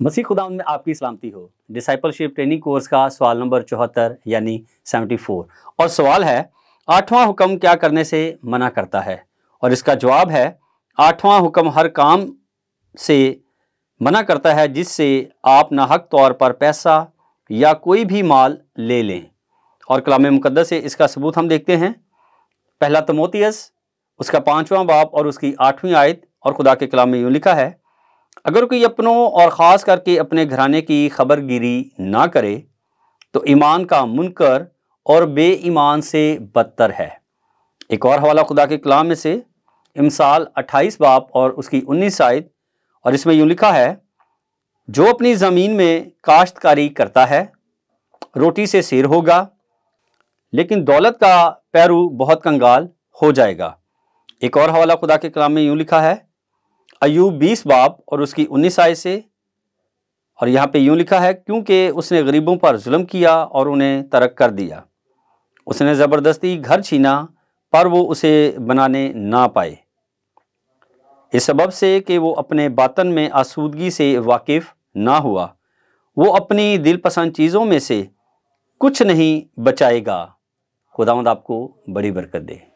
मसीह खुदा में आपकी सलामती हो। डिसाइपलशिप ट्रेनिंग कोर्स का सवाल नंबर चौहत्तर, यानी सेवेंटी फोर और सवाल है, आठवां हुक्म क्या करने से मना करता है? और इसका जवाब है, आठवां हुक्म हर काम से मना करता है, जिससे आप ना हक तौर पर पैसा या कोई भी माल ले लें। और कलाम मुकदस से इसका सबूत हम देखते हैं। पहला तमोतियस उसका पाँचवा बाप और उसकी आठवीं आयत, और खुदा के कलाम में यूँ लिखा है अगर कोई अपनों और ख़ास करके अपने घराने की खबरगिरी ना करे तो ईमान का मुनकर और बेईमान से बदतर है। एक और हवाला खुदा के कलाम में से, इमसाल 28 बाप और उसकी 19 शायद और इसमें यूँ लिखा है, जो अपनी ज़मीन में काश्तकारी करता है, रोटी से सिर होगा, लेकिन दौलत का पैरू बहुत कंगाल हो जाएगा। एक और हवाला खुदा के कलाम में यूँ लिखा है अयूब बीस बाप और उसकी उन्नीस आय से। और यहाँ पे यूँ लिखा है, क्योंकि उसने गरीबों पर जुल्म किया और उन्हें तरक कर दिया। उसने ज़बरदस्ती घर छीना, पर वो उसे बनाने ना पाए। इस सबब से कि वो अपने बातन में आसूदगी से वाकिफ़ ना हुआ। वो अपनी दिल पसंद चीज़ों में से कुछ नहीं बचाएगा। खुदावंद आपको बड़ी बरकत दे।